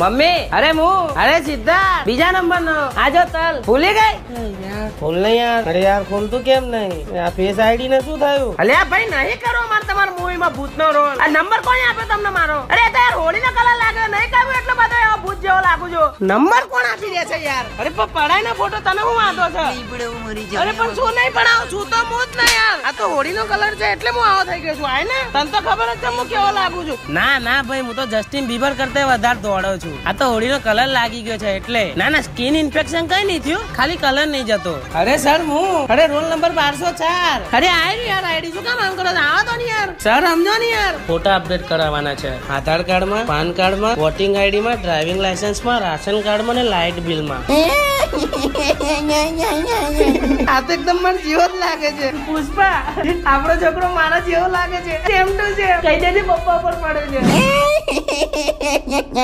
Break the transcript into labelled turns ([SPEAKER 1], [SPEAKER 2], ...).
[SPEAKER 1] Mummy અરે હું અરે સિદ્ધાર્થ બીજા નંબર નો આજો તલ. ભૂલી ગઈ?
[SPEAKER 2] ખોલ ને યાર. અરે યાર ખોલતું કેમ નહીં? આ ફેસ આઈડી ને શું થયું?
[SPEAKER 1] અલ્યા ભાઈ નહીં કરો મારે તમારા મૂવી માં ભૂત નો રોલ. આ નંબર કોણે આપ્યો તમને મારો? અરે તો યાર હોળી નો કલર લાગે નહીં કહ્યું એટલો બધો એવો ભૂત જેવો લાગુ છો. નંબર કોણ આપી દે છે યાર? અરે પણ પડાઈ નો ફોટો તને હું વાંધો છે? અરે પણ શું નહીં પડાવ? છું તો હું જ નહીં. આ તો હોળી નો કલર છે એટલે હું આવો થઈ ગયો છું. આય ને? તને તો ખબર જ છે હું કેવો લાગુ છું.
[SPEAKER 2] ના ના ભાઈ હું તો જસ્ટિન બીબર કરતા વધારે દોડો છું. આ તો હોળીનો કલર લાગી ગયો છે એટલે. ના ના સ્કિન ઇન્ફેક્શન કઈ નહીં થયું. ખાલી કલર નહીં જતો.
[SPEAKER 1] અરે સર હું? અરે રોલ નંબર બારસો ચાર. અરે આયરું યાર આઈડી શું કામ આમ કરો? આવો તો યાર. સર સમજો ને યાર.
[SPEAKER 2] ફોટા અપડેટ કરાવવાના છે. આધાર કાર્ડમાં પાન કાર્ડમાં વોટિંગ આઈડીમાં ડ્રાઇવિંગ લાયસન્સમાં રાશન કાર્ડમાં ને લાઇટ બિલમાં
[SPEAKER 1] આ તો એકદમ મને જેવો જ લાગે છે. પુષ્પા આપણો છોકરો મારા જેવો લાગે છે. સેમ ટુ સેમ કહી દેજે પપ્પા પર પડે છે.